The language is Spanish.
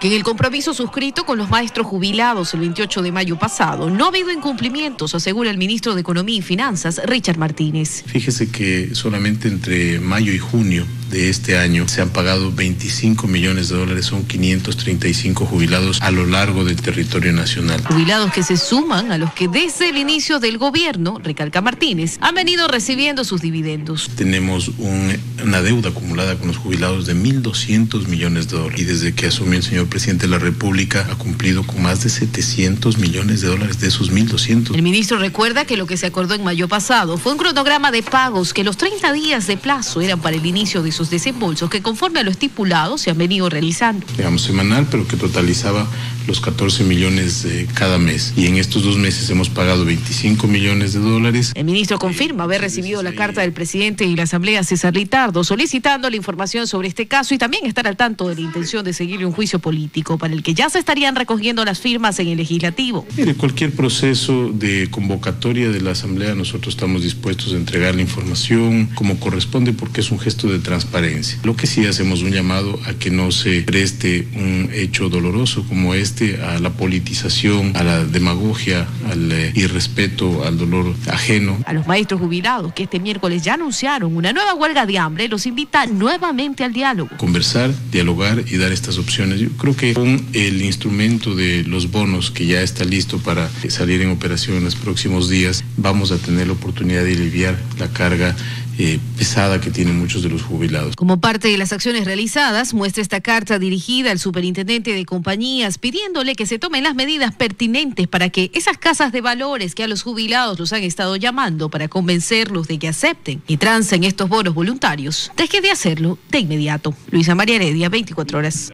que en el compromiso suscrito con los maestros jubilados el 28 de mayo pasado no ha habido incumplimientos, asegura el ministro de Economía y Finanzas, Richard Martínez. Fíjese que solamente entre mayo y junio de este año se han pagado 25 millones de dólares, son 535 jubilados a lo largo del territorio nacional. Jubilados que se suman a los que desde el inicio del gobierno, recalca Martínez, han venido recibiendo sus dividendos. Tenemos una deuda acumulada con los jubilados de 1.200 millones de dólares y desde que asumió el señor presidente de la República ha cumplido con más de 700 millones de dólares de esos 1.200. El ministro recuerda que lo que se acordó en mayo pasado fue un cronograma de pagos que los 30 días de plazo eran para el inicio de sus desembolsos que conforme a lo estipulado se han venido realizando. Digamos semanal, pero que totalizaba los 14 millones cada mes. Y en estos dos meses hemos pagado 25 millones de dólares. El ministro confirma haber recibido la carta del presidente y la Asamblea César Litardo solicitando la información sobre este caso y también estar al tanto de la intención de seguirle un juicio político para el que ya se estarían recogiendo las firmas en el legislativo. Mire, cualquier proceso de convocatoria de la Asamblea nosotros estamos dispuestos a entregar la información como corresponde porque es un gesto de transparencia. Lo que sí hacemos un llamado a que no se preste un hecho doloroso como este a la politización, a la demagogia, al eh, irrespeto, al dolor ajeno. A los maestros jubilados que este miércoles ya anunciaron una nueva huelga de hambre, los invita nuevamente al diálogo. Conversar, dialogar y dar estas opciones. Yo creo que con el instrumento de los bonos que ya está listo para salir en operación en los próximos días, vamos a tener la oportunidad de aliviar la carga eh, pesada que tienen muchos de los jubilados. Como parte de las acciones realizadas, muestra esta carta dirigida al superintendente de compañías pidiéndole que se tomen las medidas pertinentes para que esas casas de valores que a los jubilados los han estado llamando para convencerlos de que acepten y trancen estos bonos voluntarios, deje de hacerlo de inmediato. Luisa María Heredia, 24 horas.